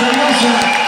Mükemmel